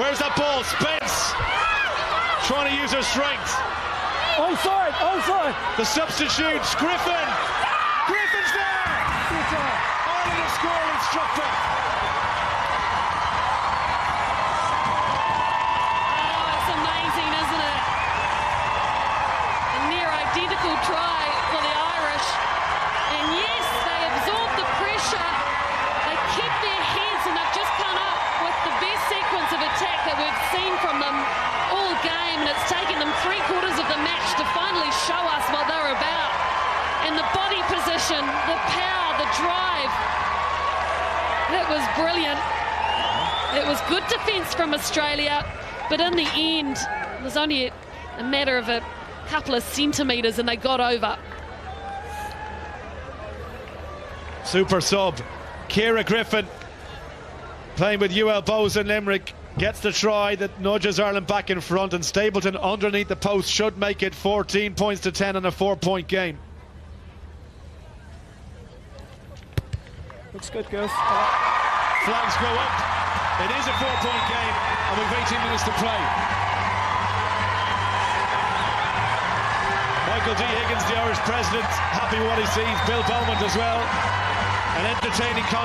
Where's that ball? Spence trying to use her strength. Onside, onside. The substitutes, Griffin. Griffin's there. Ireland have scored and struck. Oh, it's amazing, isn't it? A near identical try for the Irish. And yes, they absorbed the pressure. They kept their heads and they've just come up with the best sequence of attack that we've seen from them all game. And it's taken them three quarters of the match to finally show us what they're about. And the body position, the power, the drive. That was brilliant. It was good defence from Australia, but in the end, it was only a, a matter of a couple of centimetres and they got over. Super sub. Ciara Griffin playing with UL Bohs and Limerick gets the try that nudges Ireland back in front, and Stapleton underneath the post should make it 14 points to 10 in a four point game. Looks good, girls. Flags go up. It is a four point game, and we've 18 minutes to play. Michael D. Higgins, the Irish president, happy what he sees. Bill Beaumont as well. An entertaining contest.